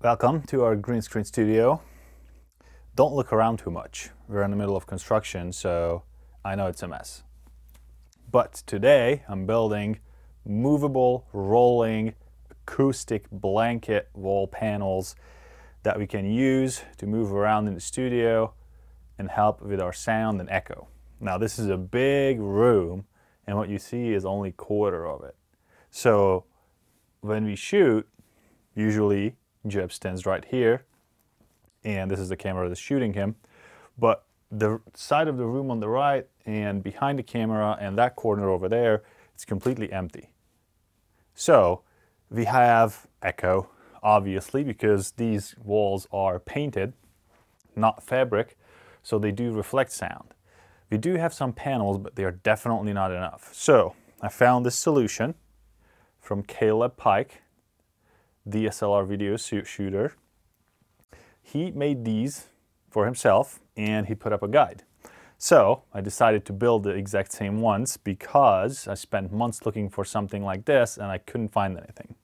Welcome to our green screen studio. Don't look around too much. We're in the middle of construction, so I know it's a mess. But today I'm building movable, rolling, acoustic blanket wall panels that we can use to move around in the studio and help with our sound and echo. Now this is a big room and what you see is only quarter of it. So when we shoot, usually Jeb stands right here, and this is the camera that's shooting him. But the side of the room on the right and behind the camera and that corner over there, it's completely empty. So we have echo, obviously, because these walls are painted, not fabric, so they do reflect sound. We do have some panels, but they are definitely not enough. So I found this solution from Caleb Pike, DSLR video shooter. He made these for himself and he put up a guide. So I decided to build the exact same ones because I spent months looking for something like this and I couldn't find anything.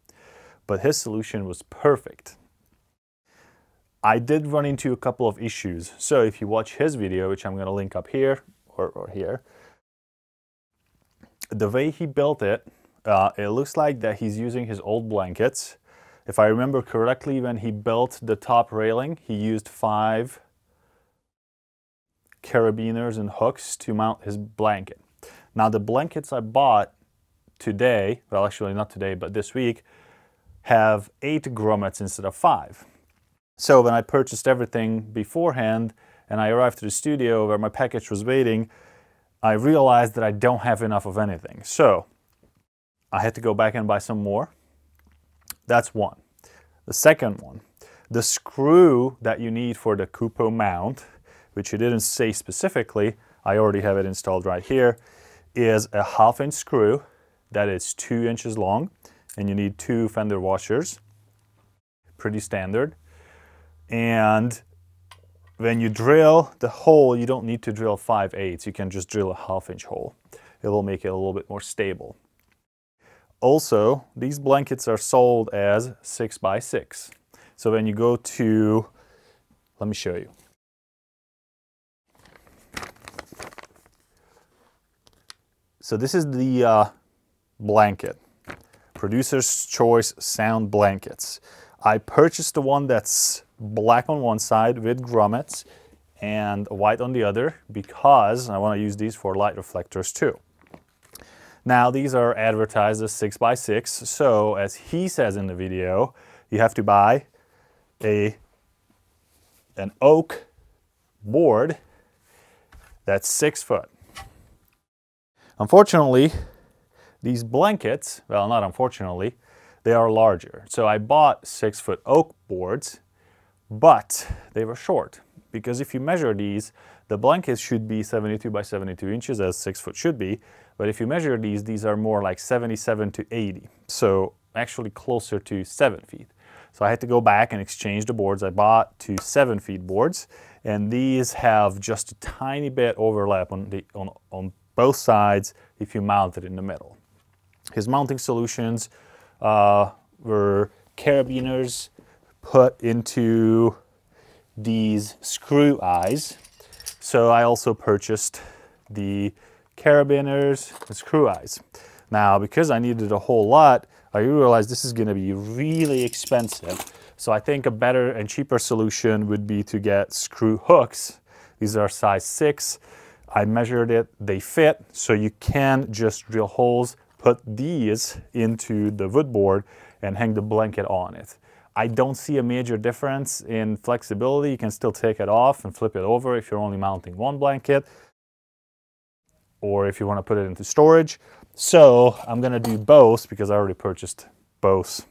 But his solution was perfect. I did run into a couple of issues. So if you watch his video, which I'm going to link up here or, or here, the way he built it, uh, it looks like that he's using his old blankets if I remember correctly, when he built the top railing, he used five carabiners and hooks to mount his blanket. Now the blankets I bought today, well actually not today, but this week, have eight grommets instead of five. So when I purchased everything beforehand and I arrived to the studio where my package was waiting, I realized that I don't have enough of anything. So I had to go back and buy some more. That's one. The second one, the screw that you need for the Kupo mount, which you didn't say specifically, I already have it installed right here, is a half inch screw that is two inches long and you need two fender washers, pretty standard. And when you drill the hole, you don't need to drill 5 eighths. You can just drill a half inch hole. It will make it a little bit more stable. Also, these blankets are sold as 6 by 6 So when you go to, let me show you. So this is the uh, blanket, Producer's Choice Sound Blankets. I purchased the one that's black on one side with grommets and white on the other because I want to use these for light reflectors too. Now these are advertised as 6x6, so as he says in the video, you have to buy a an oak board that's six foot. Unfortunately, these blankets, well not unfortunately, they are larger. So I bought six foot oak boards, but they were short because if you measure these, the blankets should be 72 by 72 inches as six foot should be, but if you measure these, these are more like 77 to 80. So actually closer to seven feet. So I had to go back and exchange the boards I bought to seven feet boards. And these have just a tiny bit overlap on, the, on, on both sides if you mount it in the middle. His mounting solutions uh, were carabiners put into these screw eyes. So I also purchased the carabiners, and screw eyes. Now, because I needed a whole lot, I realized this is going to be really expensive. So I think a better and cheaper solution would be to get screw hooks. These are size 6. I measured it, they fit, so you can just drill holes, put these into the wood board and hang the blanket on it. I don't see a major difference in flexibility. You can still take it off and flip it over if you're only mounting one blanket or if you want to put it into storage. So I'm going to do both because I already purchased both.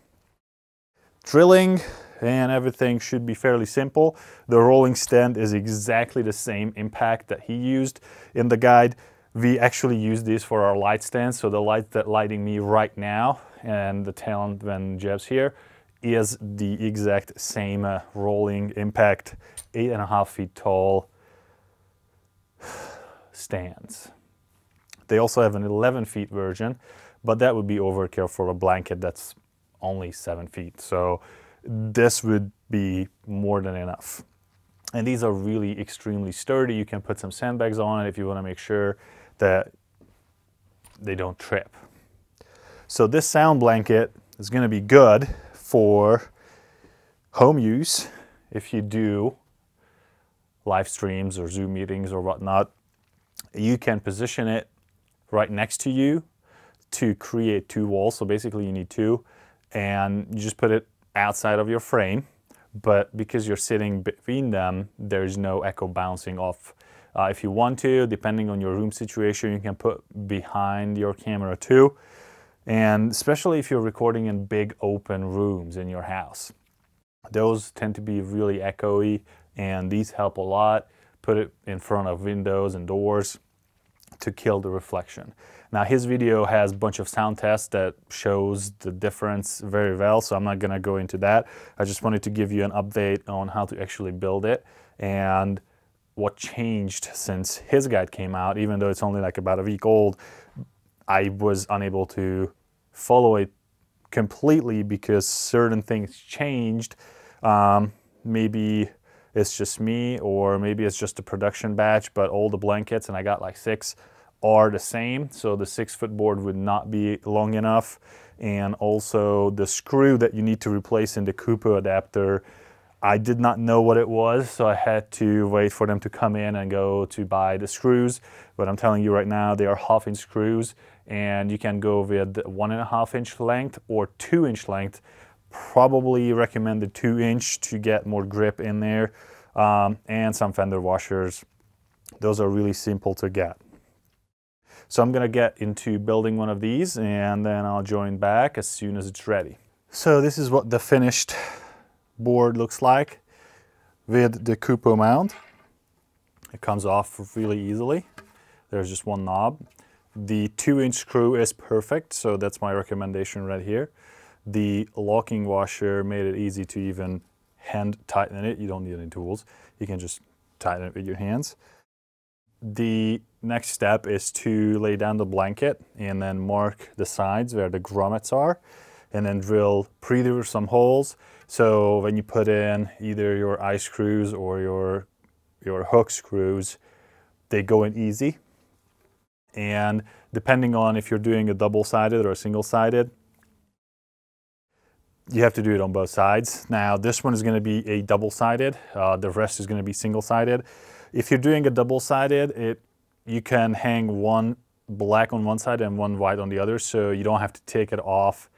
Drilling and everything should be fairly simple. The rolling stand is exactly the same impact that he used in the guide. We actually use this for our light stand, so the light that lighting me right now and the talent when Jeb's here is the exact same uh, rolling impact, eight and a half feet tall stands. They also have an 11 feet version, but that would be overkill for a blanket that's only seven feet. So this would be more than enough. And these are really extremely sturdy. You can put some sandbags on it if you want to make sure that they don't trip. So this sound blanket is going to be good for home use if you do live streams or Zoom meetings or whatnot. You can position it right next to you to create two walls. So basically you need two and you just put it outside of your frame. But because you're sitting between them, there's no echo bouncing off. Uh, if you want to, depending on your room situation, you can put behind your camera too. And especially if you're recording in big open rooms in your house. Those tend to be really echoey and these help a lot. Put it in front of windows and doors to kill the reflection. Now his video has a bunch of sound tests that shows the difference very well, so I'm not gonna go into that. I just wanted to give you an update on how to actually build it and what changed since his guide came out, even though it's only like about a week old, I was unable to follow it completely because certain things changed. Um, maybe it's just me or maybe it's just a production batch, but all the blankets, and I got like six, are the same. So the six foot board would not be long enough. And also the screw that you need to replace in the Kupo adapter, I did not know what it was. So I had to wait for them to come in and go to buy the screws. But I'm telling you right now, they are half inch screws and you can go with one and a half inch length or two inch length. Probably recommend the two inch to get more grip in there um, and some fender washers. Those are really simple to get. So I'm gonna get into building one of these and then I'll join back as soon as it's ready. So this is what the finished board looks like with the Kupo mount. It comes off really easily. There's just one knob. The two inch screw is perfect, so that's my recommendation right here. The locking washer made it easy to even hand tighten it. You don't need any tools. You can just tighten it with your hands. The next step is to lay down the blanket and then mark the sides where the grommets are and then drill pre-drill some holes. So when you put in either your eye screws or your, your hook screws, they go in easy. And depending on if you're doing a double-sided or a single-sided, you have to do it on both sides. Now this one is going to be a double-sided, uh, the rest is going to be single-sided. If you're doing a double-sided, it you can hang one black on one side and one white on the other, so you don't have to take it off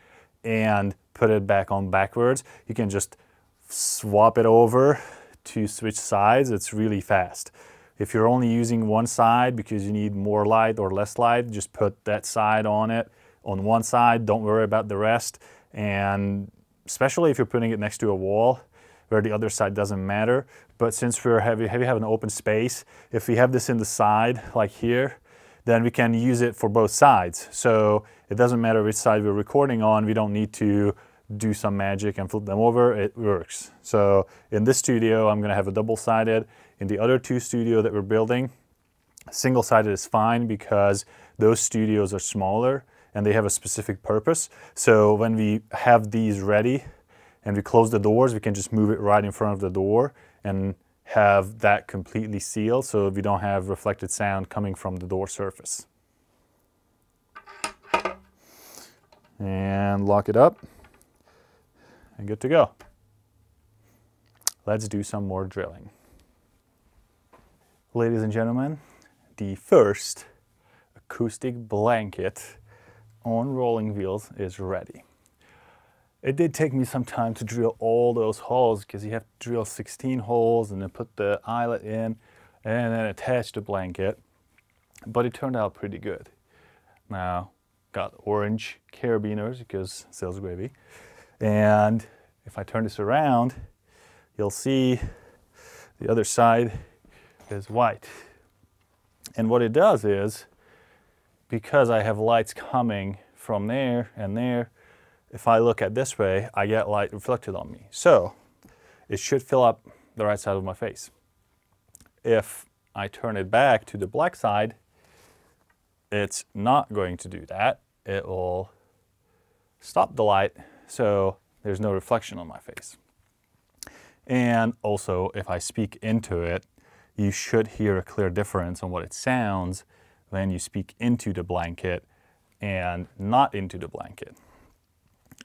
and put it back on backwards. You can just swap it over to switch sides. It's really fast. If you're only using one side because you need more light or less light, just put that side on it on one side. Don't worry about the rest. And especially if you're putting it next to a wall where the other side doesn't matter. But since we're heavy, heavy have an open space, if we have this in the side like here, then we can use it for both sides. So it doesn't matter which side we're recording on, we don't need to do some magic and flip them over, it works. So in this studio, I'm gonna have a double-sided. In the other two studio that we're building, single-sided is fine because those studios are smaller and they have a specific purpose. So when we have these ready and we close the doors, we can just move it right in front of the door and have that completely sealed so we don't have reflected sound coming from the door surface. And lock it up and good to go. Let's do some more drilling. Ladies and gentlemen, the first acoustic blanket on rolling wheels is ready. It did take me some time to drill all those holes because you have to drill 16 holes and then put the eyelet in and then attach the blanket. But it turned out pretty good. Now, got orange carabiners because sales gravy. And if I turn this around, you'll see the other side is white. And what it does is because I have lights coming from there and there, if I look at this way, I get light reflected on me. So it should fill up the right side of my face. If I turn it back to the black side, it's not going to do that. It will stop the light. So there's no reflection on my face. And also, if I speak into it, you should hear a clear difference on what it sounds when you speak into the blanket and not into the blanket.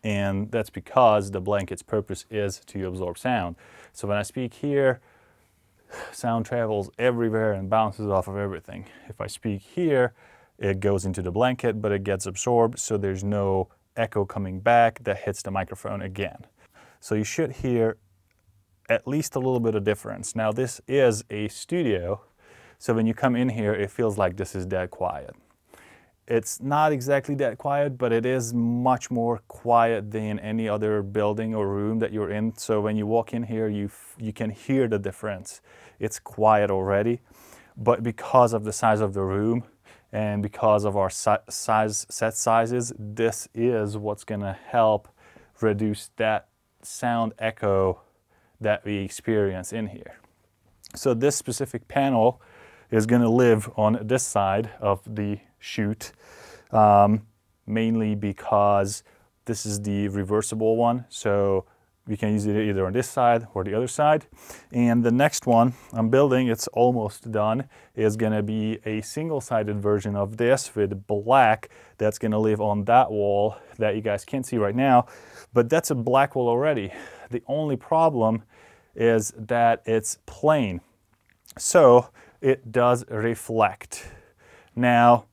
And that's because the blanket's purpose is to absorb sound. So when I speak here, sound travels everywhere and bounces off of everything. If I speak here, it goes into the blanket, but it gets absorbed, so there's no echo coming back that hits the microphone again. So you should hear at least a little bit of difference. Now this is a studio, so when you come in here, it feels like this is dead quiet. It's not exactly that quiet, but it is much more quiet than any other building or room that you're in. So when you walk in here, you, you can hear the difference. It's quiet already, but because of the size of the room and because of our si size set sizes, this is what's gonna help reduce that sound echo that we experience in here. So this specific panel is going to live on this side of the shoot, um, mainly because this is the reversible one. So we can use it either on this side or the other side. And the next one I'm building, it's almost done, is going to be a single-sided version of this with black that's going to live on that wall that you guys can't see right now. But that's a black wall already. The only problem is that it's plain. So it does reflect. Now,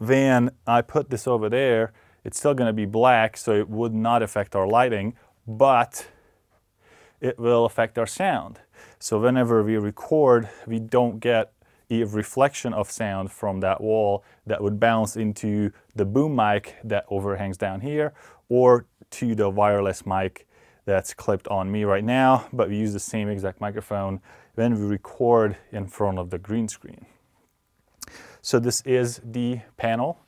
then I put this over there, it's still going to be black, so it would not affect our lighting, but it will affect our sound. So whenever we record, we don't get a reflection of sound from that wall that would bounce into the boom mic that overhangs down here or to the wireless mic that's clipped on me right now, but we use the same exact microphone when we record in front of the green screen. So this is the panel.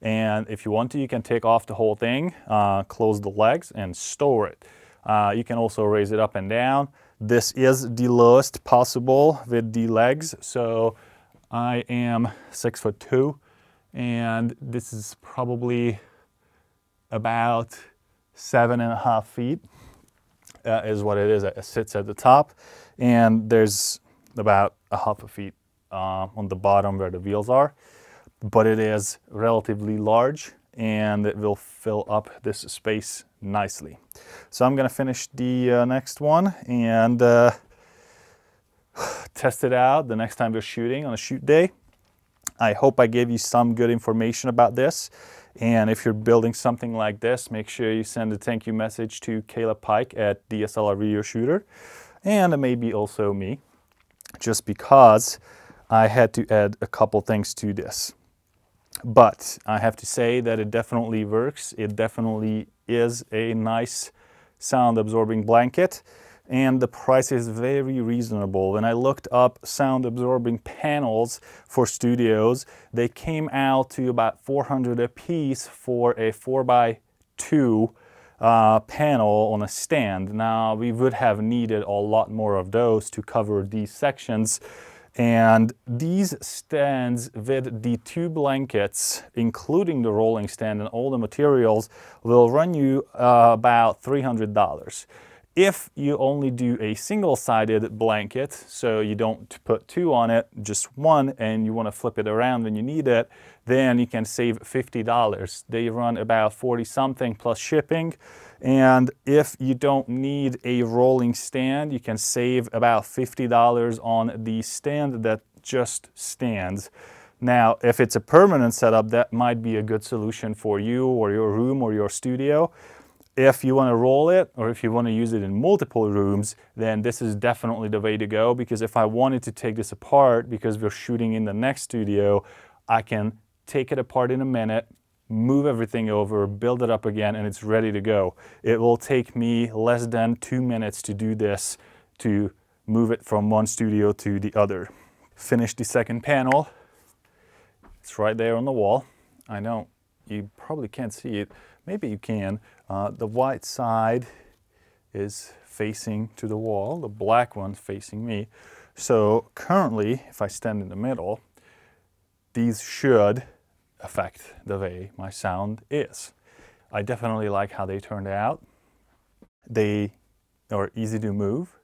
And if you want to, you can take off the whole thing, uh, close the legs and store it. Uh, you can also raise it up and down. This is the lowest possible with the legs. So I am six foot two and this is probably about seven and a half feet uh, is what it is. It sits at the top, and there's about a half a feet uh, on the bottom where the wheels are. But it is relatively large, and it will fill up this space nicely. So I'm gonna finish the uh, next one and uh, test it out the next time we're shooting on a shoot day. I hope I gave you some good information about this. And if you're building something like this, make sure you send a thank you message to Caleb Pike at DSLR Video Shooter and maybe also me, just because I had to add a couple things to this. But I have to say that it definitely works. It definitely is a nice sound absorbing blanket and the price is very reasonable. When I looked up sound absorbing panels for studios, they came out to about 400 a piece for a 4x2 uh, panel on a stand. Now we would have needed a lot more of those to cover these sections and these stands with the two blankets, including the rolling stand and all the materials, will run you uh, about $300. If you only do a single-sided blanket, so you don't put two on it, just one, and you want to flip it around when you need it, then you can save $50. They run about 40 something plus shipping. And if you don't need a rolling stand, you can save about $50 on the stand that just stands. Now, if it's a permanent setup, that might be a good solution for you or your room or your studio. If you want to roll it or if you want to use it in multiple rooms, then this is definitely the way to go because if I wanted to take this apart because we're shooting in the next studio, I can take it apart in a minute, move everything over, build it up again, and it's ready to go. It will take me less than two minutes to do this to move it from one studio to the other. Finish the second panel. It's right there on the wall. I know you probably can't see it. Maybe you can. Uh, the white side is facing to the wall, the black one facing me. So currently, if I stand in the middle, these should affect the way my sound is. I definitely like how they turned out. they are easy to move.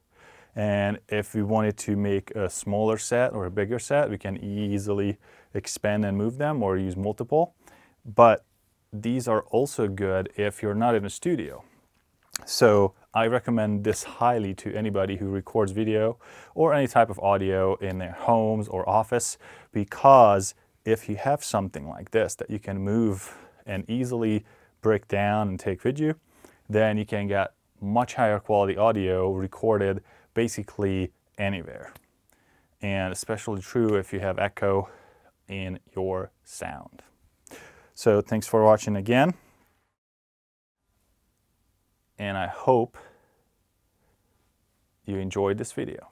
And if we wanted to make a smaller set or a bigger set, we can easily expand and move them or use multiple. But these are also good if you're not in a studio. So I recommend this highly to anybody who records video or any type of audio in their homes or office because if you have something like this that you can move and easily break down and take you, then you can get much higher quality audio recorded basically anywhere. And especially true if you have echo in your sound. So thanks for watching again. And I hope you enjoyed this video.